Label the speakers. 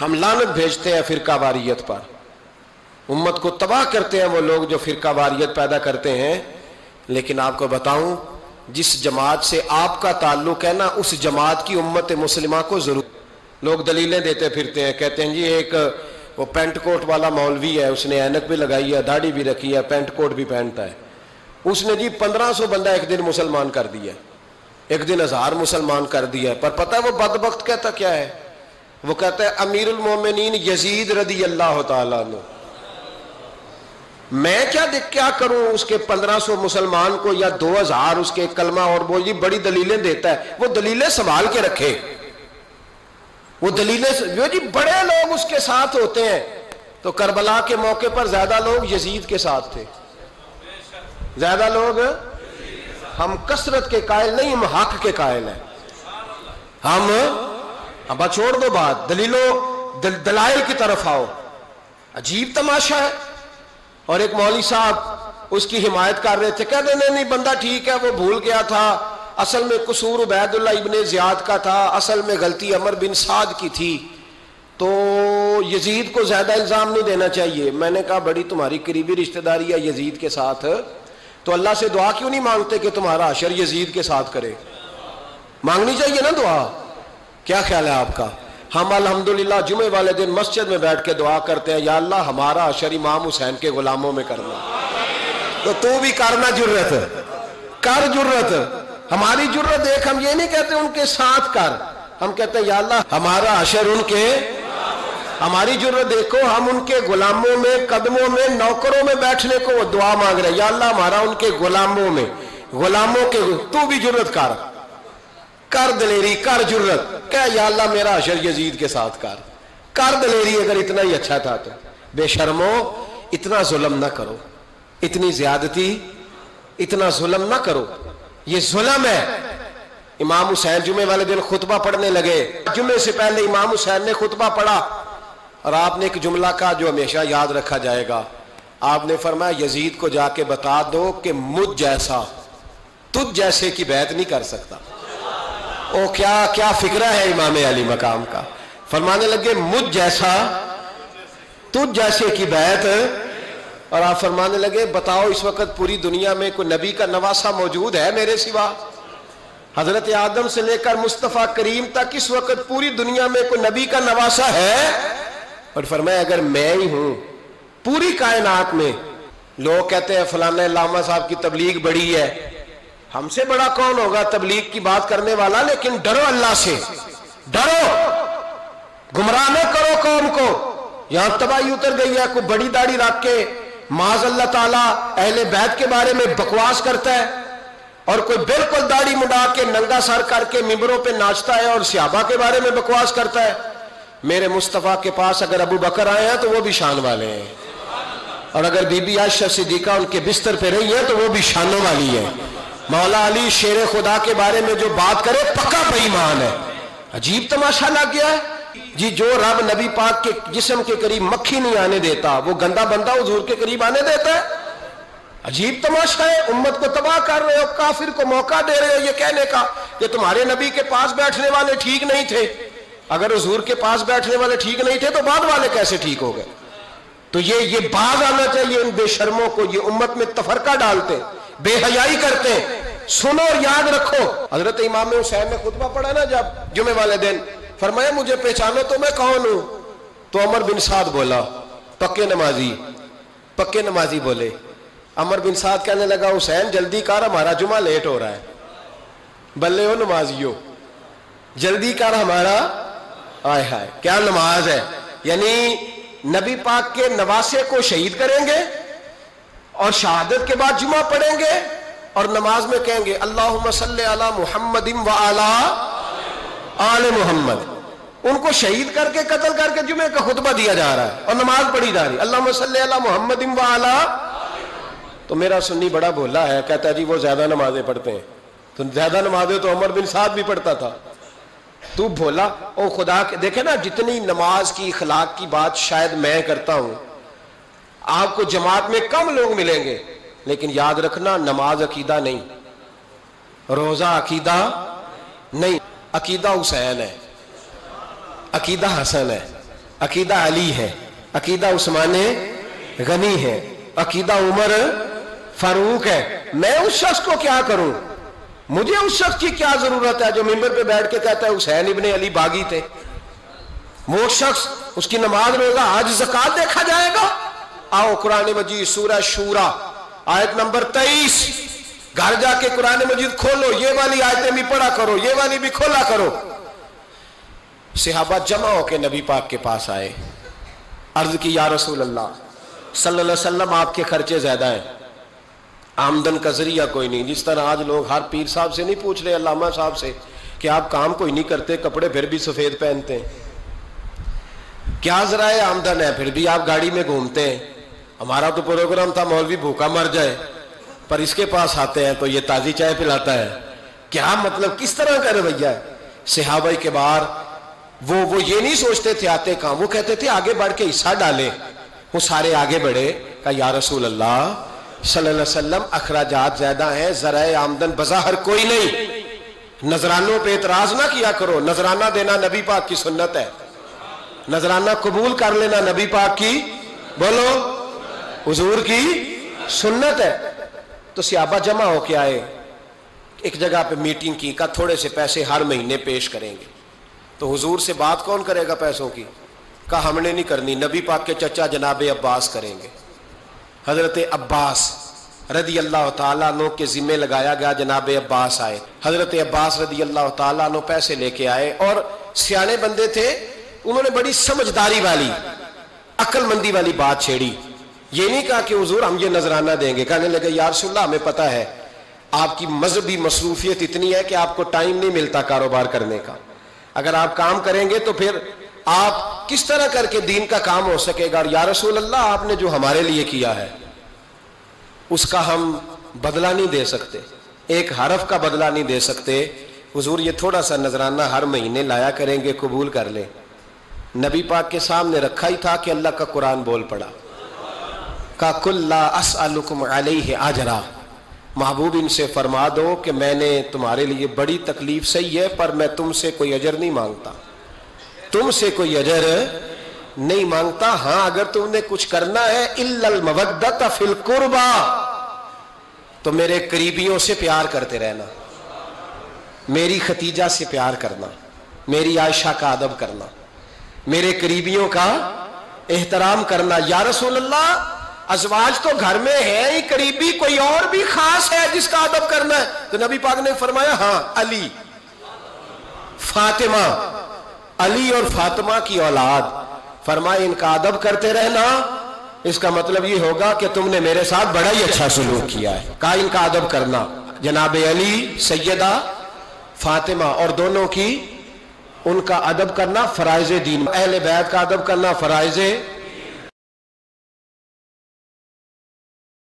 Speaker 1: हम लानत भेजते हैं फिरका वारियत पर। उम्मत को तबाह करते हैं वो लोग जो फिरका वारियत पैदा करते हैं। लेकिन आपको बताऊँ, जिस जमात से आपका ताल्लुक है ना, उस जमात की उम्मत मुसलिमा को ज़रूर। लोग दलीलें देते फिरते हैं, कहते हैं, जी, एक, वो पेंट कोट वाला मौलवी है, उसने ऐनक भी लगाई है, दाढ़ी भी रखी है पेंट कोट भी पहनता है। उसने जी पंद्रह सौ बंदा एक दिन मुसलमान कर दिया एक दिन हज़ार मुसलमान कर दिया पर पता है वो बदबक कहता क्या है? वो कहता है, अमीरुल मोमिनीन यजीद रदी अल्लाह तु मैं क्या देख क्या करूँ उसके पंद्रह सौ मुसलमान को या दो हज़ार उसके कलमा और वो जी बड़ी दलीलें देता है। वो दलीलें संभाल के रखे। वो दलीलें वो जी बड़े लोग उसके साथ होते हैं। तो करबला के मौके पर ज़्यादा लोग यजीद के साथ थे। ज़्यादा लोग हम कसरत के कायल नहीं, हम हक के कायल हैं। हम अब छोड़ दो बात। दलीलो दल, दलाइल की तरफ़ आओ। अजीब तमाशा है। और एक मौली साहब उसकी हिमायत कर रहे थे। कहते नहीं नहीं बंदा ठीक है वो भूल गया था। असल में कसूर उबैदुल्ला इबन जियाद का था। असल में गलती अमर बिन साद की थी। तो यजीद को ज़्यादा इल्ज़ाम नहीं देना चाहिए। मैंने कहा बड़ी तुम्हारी करीबी रिश्तेदारी है यजीद के साथ। तो अल्लाह से दुआ क्यों नहीं मांगते कि तुम्हारा अशर यजीद के साथ करे? मांगनी चाहिए ना दुआ? क्या ख्याल है आपका? हम अल्हम्दुलिल्लाह जुमे वाले दिन मस्जिद में बैठ के दुआ करते हैं, या अल्लाह हमारा अशर इमाम हुसैन के गुलामों में करना तो तू भी करना ज़रूरत। कर ज़रूरत। हमारी ज़रूरत देख, हम ये नहीं कहते उनके साथ कर। हम कहते हैं, या अल्लाह हमारा अशर उनके। हमारी ज़रूरत देखो, हम उनके गुलामों में, कदमों में, नौकरों में बैठने को दुआ मांग रहे या अल्लाह हमारा उनके गुलामों में, गुलामों के तू भी ज़रूरत कर। कर दलेरी, कर ज़रूरत। क्या या अल्लाह मेरा अशर यजीद के साथ कर। कर दलेरी अगर इतना ही अच्छा था तो। बेशर्मो, इतना जुलम ना करो। इतनी ज्यादती, इतना जुलम ना करो। ये जुलम है। इमाम हुसैन जुमे वाले दिन खुतबा पढ़ने लगे। जुमे से पहले इमाम हुसैन ने खुतबा पढ़ा। और आपने एक जुमला कहा जो हमेशा याद रखा जाएगा। आपने फरमाया, यजीद को जाके बता दो कि मुझ जैसा, तुझ जैसे की बैत नहीं कर सकता। ओ, क्या क्या फिक्रा है इमाम अली मकाम का? फरमाने लगे, मुझ जैसा, तुझ जैसे की बैत। और आप फरमाने लगे, बताओ इस वक्त पूरी दुनिया में कोई नबी का नवासा मौजूद है मेरे सिवा? हज़रत आदम से लेकर मुस्तफ़ा करीम तक इस वक्त पूरी दुनिया में कोई नबी का नवासा है? और फरमाया अगर मैं ही हूँ, पूरी कायनात में, लोग कहते हैं, फलाना लामा साहब की तबलीग बड़ी है हमसे बड़ा कौन होगा तबलीग की बात करने वाला? लेकिन डरो अल्लाह से। डरो। गुमराह न करो कौम को। यहाँ तबाही उतर गई है, कोई बड़ी दाढ़ी रख के। माज अल्लाह ताला अहले बैत के बारे में बकवास करता है। और कोई बिल्कुल दाढ़ी मुंडा के, नंगा सर करके मिम्बरों पे नाचता है और सियाबा के बारे में बकवास करता है। मेरे मुस्तफ़ा के पास अगर अबू बकर आए हैं तो वो भी शान वाले हैं। और अगर बीबी आशा सिद्दीका उनके बिस्तर पे रही है तो वो भी शानों वाली है। मौला अली शेर खुदा के बारे में जो बात करे, पक्का बेईमान है। अजीब तमाशा लग गया है। जी, जो रब नबी पाक के जिसम के करीब मक्खी नहीं आने देता, वो गंदा बंदा हजूर के करीब आने देता है। अजीब तमाशा है, उम्मत को तबाह कर रहे हो, काफिर को मौका दे रहे हो ये कहने का कि तुम्हारे नबी के पास बैठने वाले ठीक नहीं थे। अगर हजूर के पास बैठने वाले ठीक नहीं थे तो बाद वाले कैसे ठीक हो गए? तो ये ये बाज आना चाहिए इन बेशर्मों को, ये उम्मत में तफरका डालते बेहयाई करते। सुनो और याद रखो। हज़रत इमाम हुसैन ने खुतबा पढ़ा ना जब जुमे वाले दिन, फरमाया, मुझे पहचानो तो मैं कौन हूँ? तो अमर बिन साद बोला, पक्के नमाजी पक्के नमाजी बोले। अमर बिन साद कहने लगा, हुसैन, जल्दी कर, हमारा जुमा लेट हो रहा है। बल्ले हो नमाजियो, जल्दी कर, हमारा आय हाय क्या नमाज़ है? यानी नबी पाक के नवासे को शहीद करेंगे और शहादत के बाद जुमा पढ़ेंगे और नमाज़ में कहेंगे अल्लाह अला मुहम्मद व आला आल मोहम्मद। उनको शहीद करके, कत्ल करके जुमे का खुतबा दिया जा रहा है और नमाज़ पढ़ी जा रही है। अल्लाह अला मोहम्मद व आला तो मेरा सुन्नी बड़ा भोला है, कहता जी, वो ज़्यादा नमाजें पढ़ते हैं। तो ज़्यादा नमाजें तो अमर बिन साद भी पढ़ता था। तू भोला, ओ खुदा के देखे ना, जितनी नमाज़ की, इखलाक की बात शायद मैं करता हूँ आपको जमात में कम लोग मिलेंगे, लेकिन याद रखना नमाज़ अकीदा नहीं। रोजा अकीदा नहीं। अकीदा हुसैन है। अकीदा हसन है। अकीदा अली है। अकीदा उस्मान गनी है। अकीदा उमर फारूक है। मैं उस शख्स को क्या करूँ? मुझे उस शख्स की क्या ज़रूरत है जो मेंबर पे बैठ के कहता है, हुसैन इबन अली बागी थे। वो शख्स, उसकी नमाज़ रोजा, आज जक़ात देखा जाएगा? आओ कुरान मजीद, सूरह शूरा, आयत नंबर तेईस। घर जाके कुरान मजीद खोलो, ये वाली आयतें भी पढ़ा करो, ये वाली भी खोला करो। सिहाबा जमा होके नबी पाक के पास आए। अर्ज़ की, या रसूल अल्लाह वसल्लम, आपके खर्चे ज़्यादा हैं। आमदन का ज़रिया कोई नहीं। जिस तरह आज लोग हर पीर साहब से नहीं पूछ रहे अलामा साहब से, कि आप काम कोई नहीं करते, कपड़े फिर भी सफ़ेद पहनते हैं। क्या जरा आमदन है, फिर भी आप गाड़ी में घूमते हैं। हमारा तो प्रोग्राम था, मौलवी भूखा मर जाए, पर इसके पास आते हैं तो ये ताजी चाय पिलाता है। क्या मतलब किस तरह का रवैया है के बाहर, वो वो ये नहीं सोचते थे आते कहा वो कहते थे आगे बढ़ के हिस्सा डाले। वो सारे आगे बढ़े का या रसूल अल्लाह अलैहि अखराजात ज़्यादा हैं जरा आमदन बजाहर कोई नहीं। नजरानों पे एतराज़ ना किया करो, नजराना देना नबी पाक की सुन्नत है। नजराना कबूल कर लेना नबी पाक की। बोलो हजूर की सुन्नत है। तो सियाबा जमा होके आए। एक जगह पे मीटिंग की का थोड़े से पैसे हर महीने पेश करेंगे। तो हुजूर से बात कौन करेगा पैसों की? का हमने नहीं करनी, नबी पाक के चचा जनाब अब्बास करेंगे। हज़रत अब्बास रदी अल्लाह तु के जिम्मे लगाया गया जनाब अब्बास आए। हज़रत अब्बास रदी अल्लाह तु पैसे लेके आए और सियाने बंदे थे, उन्होंने बड़ी समझदारी वाली, अक्लमंदी वाली बात छेड़ी। ये नहीं कहा कि हजूर, हम ये नजराना देंगे। कहने लगे, यार सुल्ला हमें पता है, आपकी मजहबी मसरूफियत इतनी है कि आपको टाइम नहीं मिलता कारोबार करने का। अगर आप काम करेंगे तो फिर आप किस तरह करके दीन का काम हो सकेगा? और, या रसूल अल्लाह आपने जो हमारे लिए किया है, उसका हम बदला नहीं दे सकते। एक हरफ का बदला नहीं दे सकते। हुजूर, ये थोड़ा सा नजराना हर महीने लाया करेंगे, कबूल कर ले। नबी पाक के सामने रखा ही था कि अल्लाह का कुरान बोल पड़ा। का कुल्ला असलकुम आजरा महबूब इनसे फरमा दो कि मैंने तुम्हारे लिए बड़ी तकलीफ़ सही है, पर मैं तुमसे कोई अजर नहीं माँगता। तुमसे कोई अजर नहीं माँगता। हाँ, अगर तुमने कुछ करना है, इल्लल मवद्दत फिल कुर्बा। तो मेरे करीबियों से प्यार करते रहना। मेरी खतीजा से प्यार करना। मेरी आयशा का अदब करना। मेरे करीबियों का एहतराम करना। या रसूल अल्लाह अजवाज तो घर में है ही, करीबी कोई और भी खास है जिसका अदब करना है? तो नबी पाक ने फरमाया हाँ अली। फातिमा। अली और फातिमा की औलाद। फरमाए, इनका अदब करते रहना। इसका मतलब ये होगा कि तुमने मेरे साथ बड़ा ही अच्छा सलूक किया है। कहा, इनका अदब करना। जनाब अली, सैयदा, फातिमा और दोनों की, उनका अदब करना फ़राइज दीन। अहल बैत का अदब करना फ़राइज